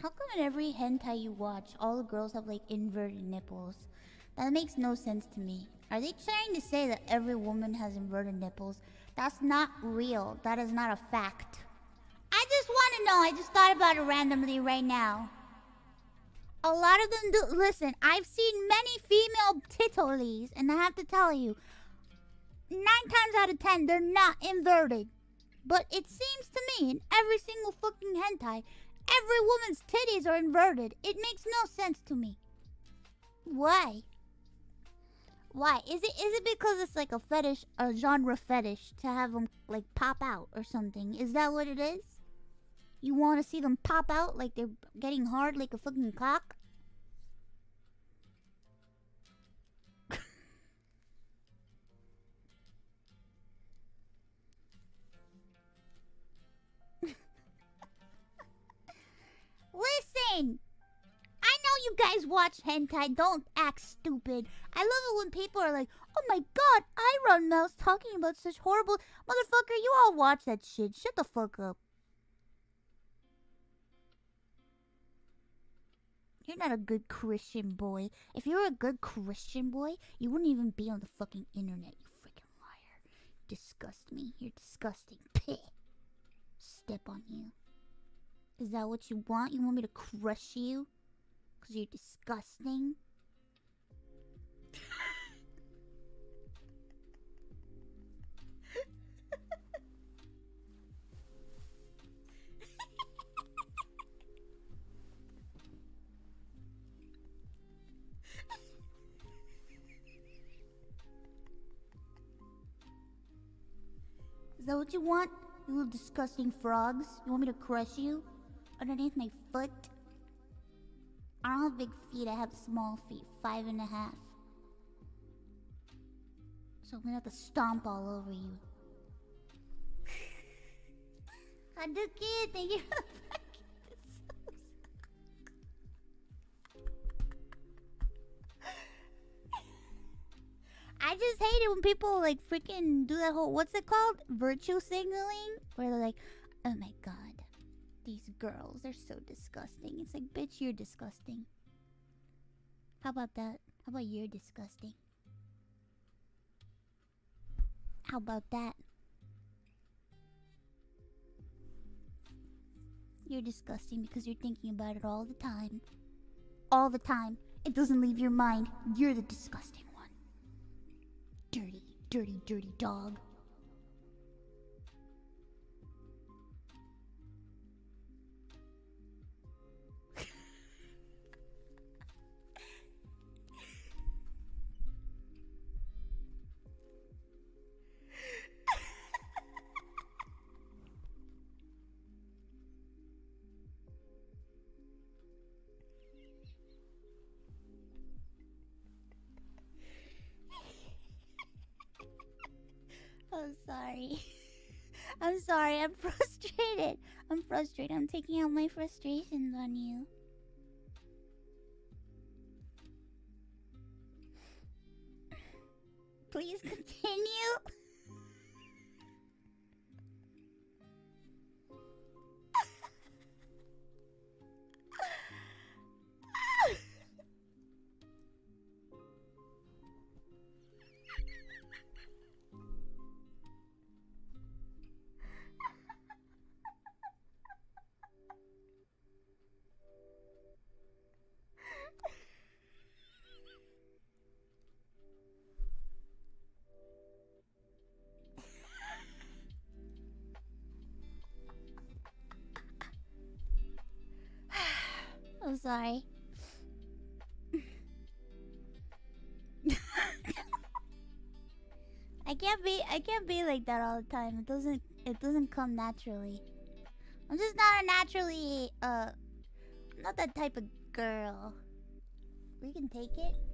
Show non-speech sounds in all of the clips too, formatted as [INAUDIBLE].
How come in every hentai you watch, all the girls have like inverted nipples? That makes no sense to me. Are they trying to say that every woman has inverted nipples? That's not real. That is not a fact. I just want to know. I just thought about it randomly right now. A lot of them do. Listen, I've seen many female titolis, and I have to tell you, nine times out of ten, they're not inverted. But it seems to me, in every single fucking hentai, every woman's titties are inverted. It makes no sense to me. Why? Why? Is it is it because it's like a fetish, a genre fetish to have them like pop out or something? Is that what it is? You want to see them pop out like they're getting hard like a fucking cock? Guys watch hentai. Don't act stupid. I love it when people are like, oh my god, Iron Mouse talking about such horrible. Motherfucker, you all watch that shit. Shut the fuck up. You're not a good Christian boy. If you were a good Christian boy, you wouldn't even be on the fucking internet, you freaking liar. Disgust me. You're disgusting. Pih. Step on you. Is that what you want? You want me to crush you? Because you're disgusting? Is that what you want? You little disgusting frogs? You want me to crush you? Underneath my foot? I don't have big feet, I have small feet. Five and a half. So I'm gonna have to stomp all over you. [LAUGHS] Haduki, thank you [LAUGHS] for the [LAUGHS] I just hate it when people like freaking do that whole what's it called? Virtue signaling? Where they're like, oh my god, these girls, they're so disgusting. It's like, bitch, you're disgusting. How about that? How about you're disgusting? How about that? You're disgusting because you're thinking about it all the time. All the time. It doesn't leave your mind. You're the disgusting one. Dirty, dirty, dirty dog. [LAUGHS] I'm sorry. I'm [LAUGHS] frustrated. I'm frustrated. I'm taking out my frustrations on you. [LAUGHS] Please continue. Sorry. I can't be I can't be like that all the time. It doesn't it doesn't come naturally. I'm just not a naturally uh not that type of girl. We can take it. [LAUGHS]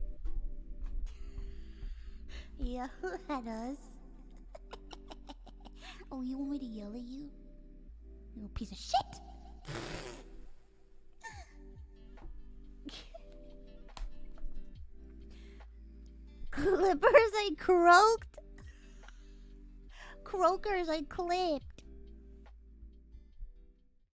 Yeah, [LAUGHS] at us. [LAUGHS] oh, you want me to yell at you? You piece of shit! [LAUGHS] Clippers I croaked. Croakers I clipped.